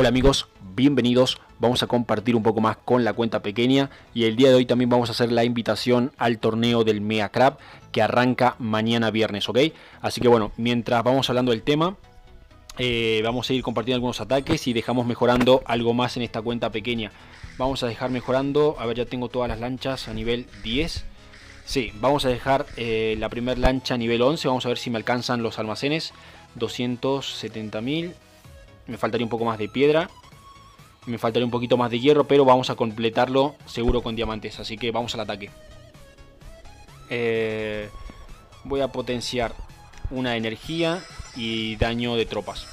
Hola amigos, bienvenidos. Vamos a compartir un poco más con la cuenta pequeña y el día de hoy también vamos a hacer la invitación al torneo del Mea Crab que arranca mañana viernes, ¿ok? Así que bueno, mientras vamos hablando del tema, eh, vamos a ir compartiendo algunos ataques y dejamos mejorando algo más en esta cuenta pequeña. Vamos a dejar mejorando, a ver ya tengo todas las lanchas a nivel 10. Sí, vamos a dejar eh, la primera lancha a nivel 11, vamos a ver si me alcanzan los almacenes. 270.000 me faltaría un poco más de piedra. Me faltaría un poquito más de hierro, pero vamos a completarlo seguro con diamantes. Así que vamos al ataque. Eh, voy a potenciar una energía y daño de tropas.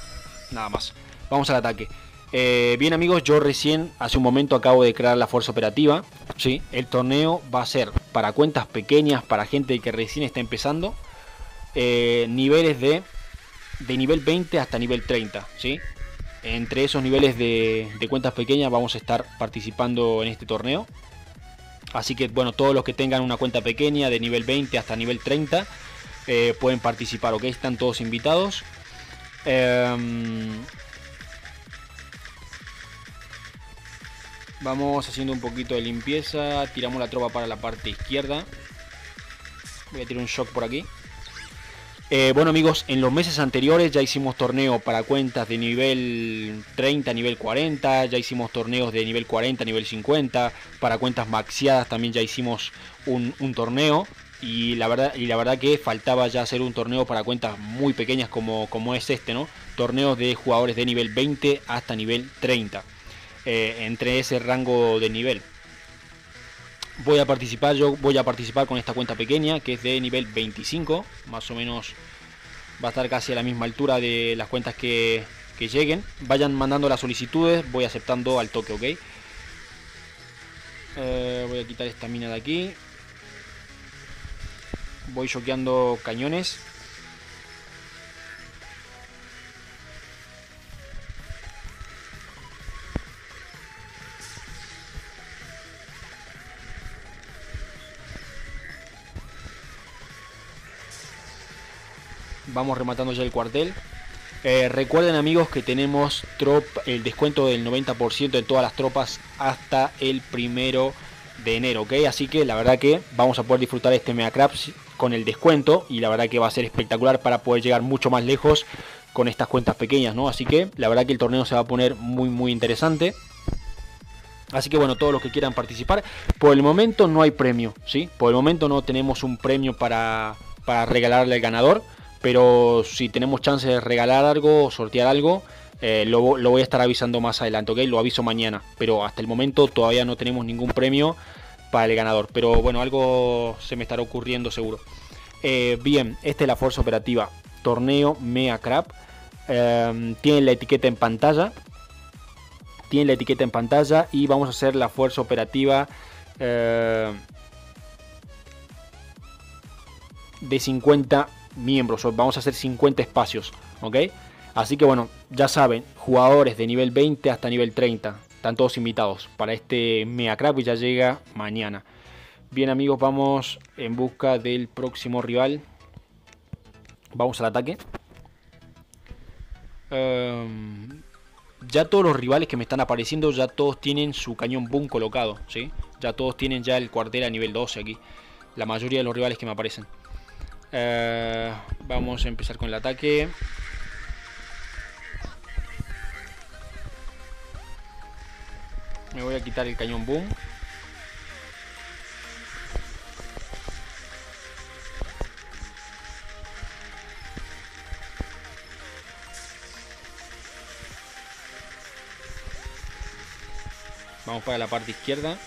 Nada más. Vamos al ataque. Eh, bien amigos, yo recién hace un momento acabo de crear la fuerza operativa. ¿sí? El torneo va a ser para cuentas pequeñas, para gente que recién está empezando. Eh, niveles de, de nivel 20 hasta nivel 30. ¿sí? Entre esos niveles de, cuentas pequeñas vamos a estar participando en este torneo. Así que bueno, todos los que tengan una cuenta pequeña de nivel 20 hasta nivel 30 eh, pueden participar, ok, están todos invitados. Em, vamos haciendo un poquito de limpieza, tiramos la tropa para la parte izquierda. Voy a tirar un shock por aquí. Eh, bueno amigos, en los meses anteriores ya hicimos torneo para cuentas de nivel 30, nivel 40, ya hicimos torneos de nivel 40, nivel 50, para cuentas maxiadas también ya hicimos un, torneo y la verdad y la verdad que faltaba ya hacer un torneo para cuentas muy pequeñas como, como es este, ¿no? Torneos de jugadores de nivel 20 hasta nivel 30, eh, entre ese rango de nivel voy a participar, yo voy a participar con esta cuenta pequeña que es de nivel 25, más o menos va a estar casi a la misma altura de las cuentas que, lleguen. Vayan mandando las solicitudes, voy aceptando al toque, ¿ok? Eh, voy a quitar esta mina de aquí. Voy choqueando cañones. Vamos rematando ya el cuartel. Eh, recuerden amigos que tenemos el descuento del 90% de todas las tropas hasta el primero de enero, ¿ok? Así que la verdad que vamos a poder disfrutar este Mega Craps con el descuento y la verdad que va a ser espectacular para poder llegar mucho más lejos con estas cuentas pequeñas, ¿no? Así que la verdad que el torneo se va a poner muy muy interesante. Así que bueno, todos los que quieran participar, por el momento no hay premio, ¿sí? Por el momento no tenemos un premio para, para regalarle al ganador pero si tenemos chance de regalar algo o sortear algo, eh, lo, voy a estar avisando más adelante, ¿ok? Lo aviso mañana, pero hasta el momento todavía no tenemos ningún premio para el ganador, pero bueno, algo se me estará ocurriendo seguro. Eh, bien, esta es la fuerza operativa, torneo Mea Crab. Eh, tiene la etiqueta en pantalla. Tiene la etiqueta en pantalla y vamos a hacer la fuerza operativa de 50 miembros, vamos a hacer 50 espacios, ¿ok? Así que bueno, ya saben, jugadores de nivel 20 hasta nivel 30, están todos invitados para este Mea Crab y ya llega mañana. Bien amigos, vamos en busca del próximo rival. Vamos al ataque. Em, ya todos los rivales que me están apareciendo, ya todos tienen su cañón boom colocado, ¿sí? Ya todos tienen ya el cuartel a nivel 12 aquí. La mayoría de los rivales que me aparecen. Eh, vamos a empezar con el ataque. Me voy a quitar el cañón boom. Vamos para la parte izquierda.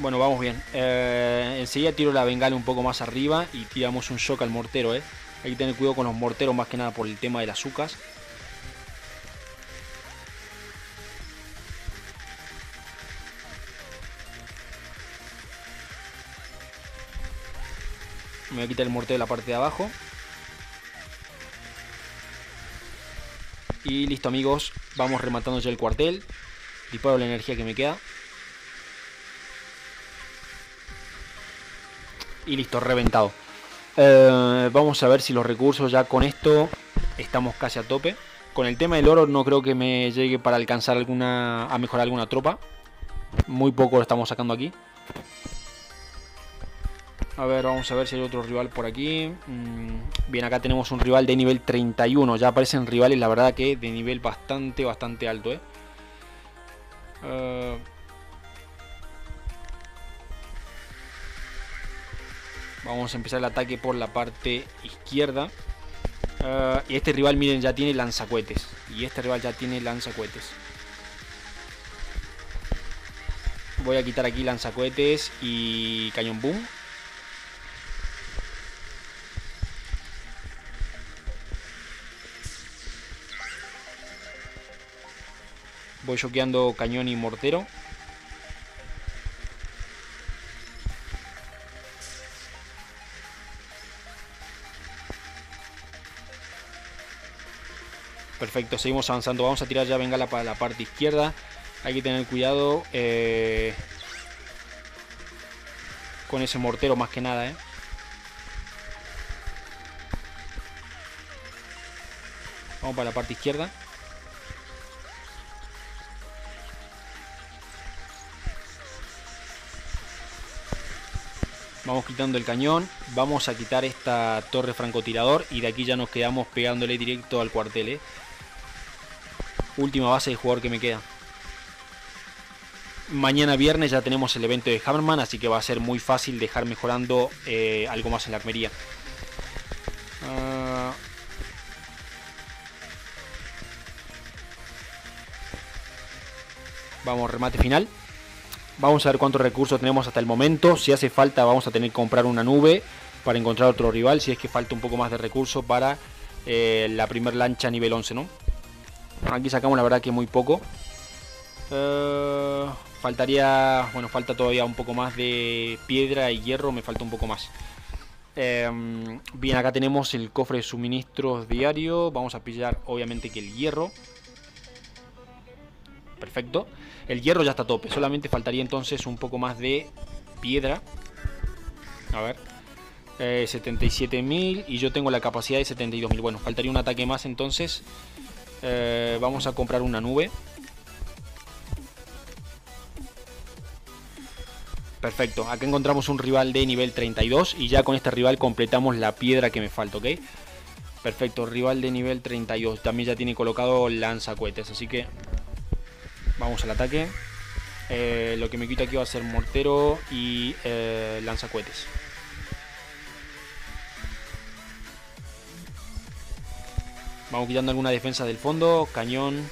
Bueno, vamos bien. Eh, enseguida tiro la bengala un poco más arriba y tiramos un shock al mortero. Eh. Hay que tener cuidado con los morteros más que nada por el tema de las azúcar. Me voy a quitar el mortero de la parte de abajo. Y listo amigos, vamos rematando ya el cuartel. Disparo la energía que me queda. Y listo, reventado. Eh, vamos a ver si los recursos ya con esto estamos casi a tope. Con el tema del oro no creo que me llegue para alcanzar alguna a mejorar alguna tropa. Muy poco lo estamos sacando aquí. A ver, vamos a ver si hay otro rival por aquí. Mm, bien, acá tenemos un rival de nivel 31. Ya aparecen rivales, la verdad que de nivel bastante, bastante alto, ¿eh? Uh... Vamos a empezar el ataque por la parte izquierda. Uh, y este rival, miren, ya tiene lanzacuetes. Y este rival ya tiene lanzacuetes. Voy a quitar aquí lanzacuetes y cañón boom. Voy choqueando cañón y mortero. Perfecto, seguimos avanzando. Vamos a tirar ya bengala para la parte izquierda. Hay que tener cuidado eh, con ese mortero más que nada. Eh. Vamos para la parte izquierda. Vamos quitando el cañón. Vamos a quitar esta torre francotirador. Y de aquí ya nos quedamos pegándole directo al cuartel. ¿eh? Última base de jugador que me queda. Mañana viernes ya tenemos el evento de Hammerman. Así que va a ser muy fácil dejar mejorando eh, algo más en la armería. Uh... Vamos, remate final. Vamos a ver cuántos recursos tenemos hasta el momento. Si hace falta vamos a tener que comprar una nube para encontrar otro rival. Si es que falta un poco más de recursos para eh, la primer lancha nivel 11, ¿no? Aquí sacamos la verdad que muy poco. Uh, faltaría, bueno, falta todavía un poco más de piedra y hierro. Me falta un poco más. Eh, bien, acá tenemos el cofre de suministros diario. Vamos a pillar obviamente que el hierro. Perfecto. El hierro ya está a tope. Solamente faltaría entonces un poco más de piedra. A ver. Eh, 77.000 y yo tengo la capacidad de 72.000. Bueno, faltaría un ataque más entonces. Eh, vamos a comprar una nube. Perfecto, acá encontramos un rival de nivel 32 y ya con este rival completamos la piedra que me falta, ¿ok? Perfecto, rival de nivel 32, también ya tiene colocado lanzacuetes, así que Vamos al ataque. Eh, lo que me quita aquí va a ser mortero y eh. Vamos quitando alguna defensa del fondo. Cañón.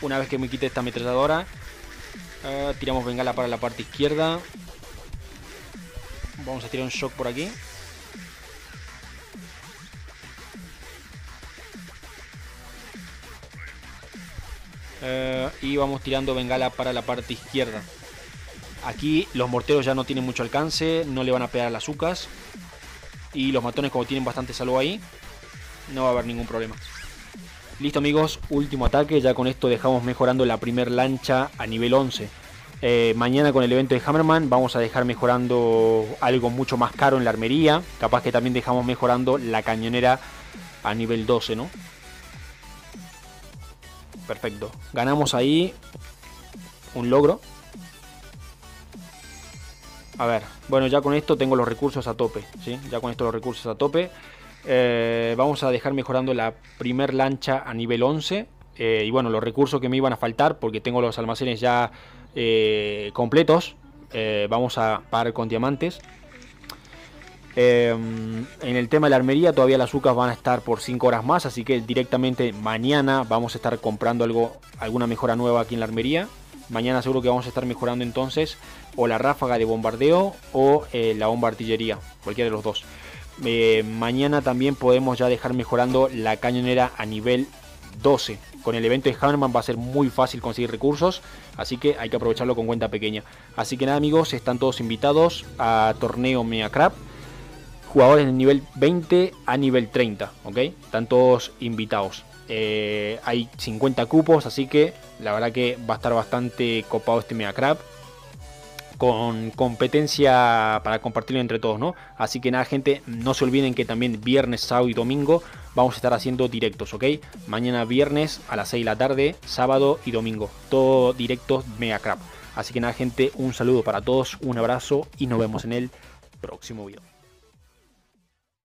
Una vez que me quite esta ametralladora, eh, tiramos bengala para la parte izquierda. Vamos a tirar un shock por aquí. Eh, y vamos tirando bengala para la parte izquierda. Aquí los morteros ya no tienen mucho alcance, no le van a pegar las ucas. Y los matones como tienen bastante salvo ahí, no va a haber ningún problema. Listo amigos, último ataque, ya con esto dejamos mejorando la primer lancha a nivel 11. Eh, mañana con el evento de Hammerman vamos a dejar mejorando algo mucho más caro en la armería. Capaz que también dejamos mejorando la cañonera a nivel 12, ¿no? Perfecto. Ganamos ahí un logro. A ver, bueno, ya con esto tengo los recursos a tope, ¿sí? Ya con esto los recursos a tope. Eh, vamos a dejar mejorando la primer lancha a nivel 11. Eh, y bueno, los recursos que me iban a faltar, porque tengo los almacenes ya eh, completos. vamos a pagar con diamantes. Em, en el tema de la armería todavía las UCAS van a estar por 5 horas más, así que directamente mañana vamos a estar comprando algo, alguna mejora nueva aquí en la armería. Mañana seguro que vamos a estar mejorando entonces o la ráfaga de bombardeo o eh, la bomba artillería, cualquiera de los dos. Eh, mañana también podemos ya dejar mejorando la cañonera a nivel 12, con el evento de Hammerman va a ser muy fácil conseguir recursos, así que hay que aprovecharlo con cuenta pequeña. Así que nada amigos, están todos invitados a torneo Mea Crab. Jugadores de nivel 20 a nivel 30, ¿ok? Están todos invitados. Eh, hay 50 cupos, así que la verdad que va a estar bastante copado este Mea Crab con competencia para compartirlo entre todos, ¿no? Así que nada, gente, no se olviden que también viernes, sábado y domingo vamos a estar haciendo directos, ¿ok? Mañana viernes a las 6 de la tarde, sábado y domingo, todo directos Mega Crap. Así que nada, gente, un saludo para todos, un abrazo y nos vemos en el próximo video.